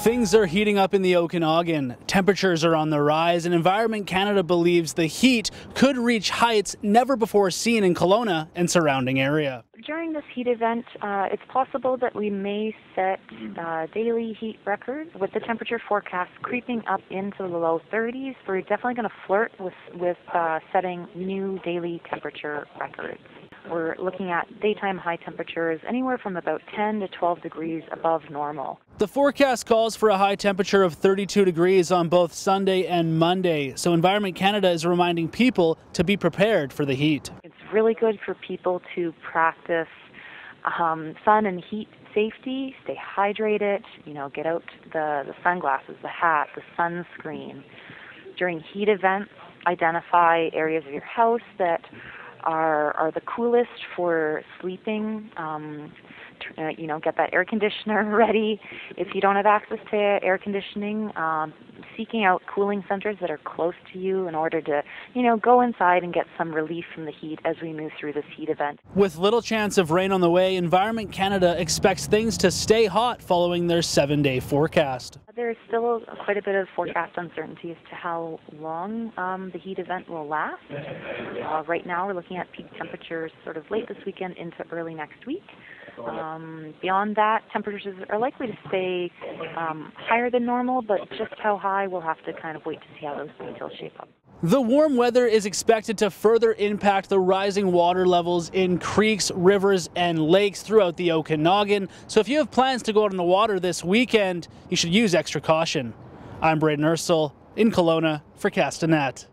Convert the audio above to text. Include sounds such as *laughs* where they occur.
Things are heating up in the Okanagan. Temperatures are on the rise, and Environment Canada believes the heat could reach heights never before seen in Kelowna and surrounding area. During this heat event, uh, it's possible that we may set uh, daily heat records with the temperature forecast creeping up into the low 30s. We're definitely going to flirt with, with uh, setting new daily temperature records. We're looking at daytime high temperatures anywhere from about 10 to 12 degrees above normal. The forecast calls for a high temperature of 32 degrees on both Sunday and Monday, so Environment Canada is reminding people to be prepared for the heat. It's really good for people to practice um, sun and heat safety, stay hydrated, you know, get out the, the sunglasses, the hat, the sunscreen. During heat events, identify areas of your house that are are the coolest for sleeping. Um, uh, you know, get that air conditioner *laughs* ready. If you don't have access to air conditioning, um, seeking out cooling centers that are close to you in order to, you know, go inside and get some relief from the heat as we move through this heat event. With little chance of rain on the way, Environment Canada expects things to stay hot following their seven day forecast. There's still quite a bit of forecast uncertainty as to how long um, the heat event will last. Uh, right now, we're looking at peak temperatures sort of late this weekend into early next week. Um, beyond that, temperatures are likely to stay um, higher than normal, but just how high, we'll have to kind of wait to see how those details shape up. The warm weather is expected to further impact the rising water levels in creeks, rivers, and lakes throughout the Okanagan. So if you have plans to go out on the water this weekend, you should use extra caution. I'm Braden Ursel in Kelowna for Castanet.